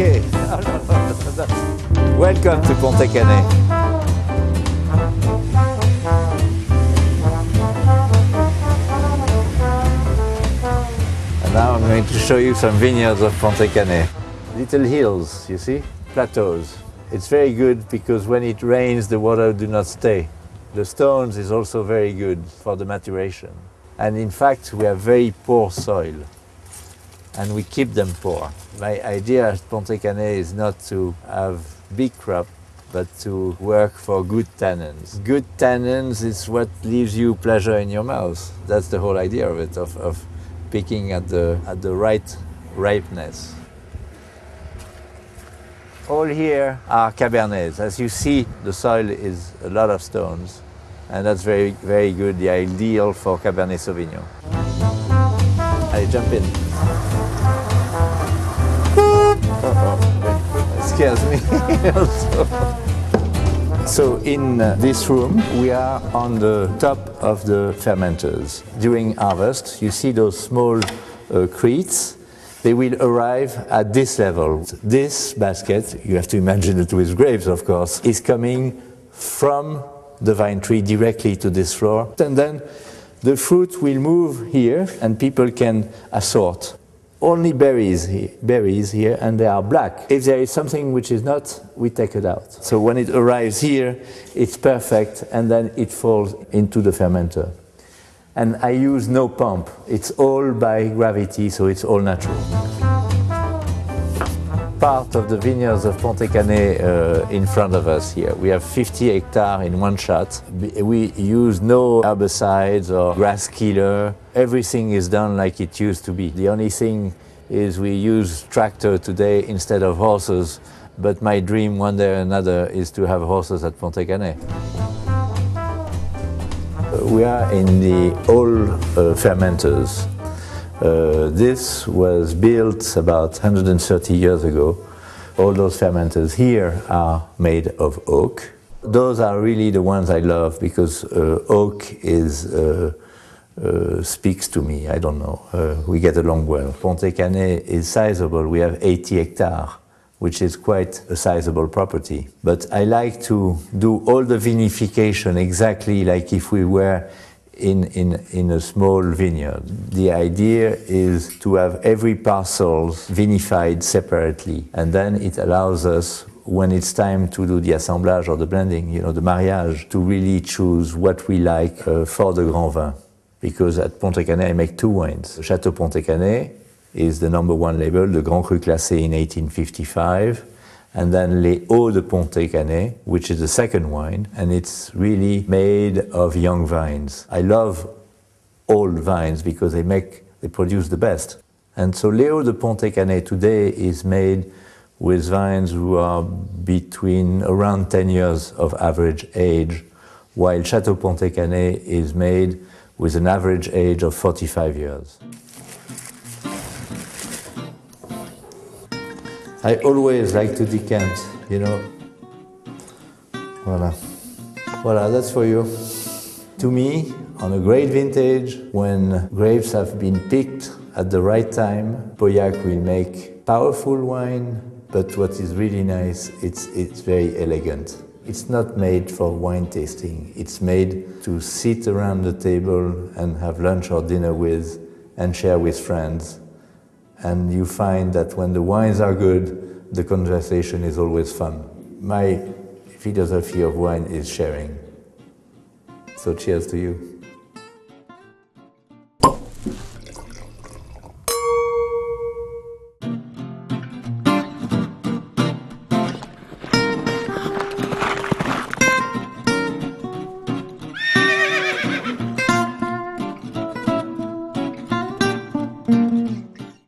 Welcome to Pontet Canet. And now I'm going to show you some vineyards of Pontet Canet. Little hills, you see, plateaus. It's very good because when it rains, the water do not stay. The stones is also very good for the maturation. And in fact, we have very poor soil and we keep them poor. My idea at Pontet Canet is not to have big crop, but to work for good tannins. Good tannins is what leaves you pleasure in your mouth. That's the whole idea of it, of, of picking at the, at the right ripeness. All here are Cabernets. As you see, the soil is a lot of stones, and that's very, very good, the ideal for Cabernet Sauvignon. I jump in. Scares me. So in this room, we are on the top of the fermenters. During harvest, you see those small uh, crates. They will arrive at this level. This basket, you have to imagine it with grapes, of course, is coming from the vine tree directly to this floor. And then the fruit will move here and people can assort only berries here, berries here, and they are black. If there is something which is not, we take it out. So when it arrives here, it's perfect, and then it falls into the fermenter. And I use no pump. It's all by gravity, so it's all natural. Part of the vineyards of Pontet Canet uh, in front of us here. We have 50 hectares in one shot. We use no herbicides or grass killer. Everything is done like it used to be. The only thing is we use tractor today instead of horses, but my dream one day or another is to have horses at Pontet Canet. We are in the old uh, fermenters. Uh, this was built about 130 years ago. All those fermenters here are made of oak. Those are really the ones I love because uh, oak is uh, uh speaks to me. I don't know. Uh, we get along well. Pontet Canet is sizable. We have 80 hectares, which is quite a sizable property. But I like to do all the vinification exactly like if we were in, in, in a small vineyard. The idea is to have every parcel vinified separately, and then it allows us, when it's time to do the assemblage or the blending, you know, the mariage, to really choose what we like uh, for the Grand Vin. Because at Pontet Canet, I make two wines. Chateau Pontet Canet is the number one label, the Grand Cru Classé in 1855 and then Les Hauts de Pontet Canet, which is the second wine, and it's really made of young vines. I love old vines because they make they produce the best. And so Les Hauts de Pontet Canet today is made with vines who are between around 10 years of average age, while Chateau Pontet Canet is made with an average age of 45 years. I always like to decant, you know. Voila. Voila, that's for you. To me, on a great vintage, when grapes have been picked at the right time, Pauillac will make powerful wine, but what is really nice, it's, it's very elegant. It's not made for wine tasting. It's made to sit around the table and have lunch or dinner with and share with friends and you find that when the wines are good, the conversation is always fun. My philosophy of wine is sharing. So cheers to you.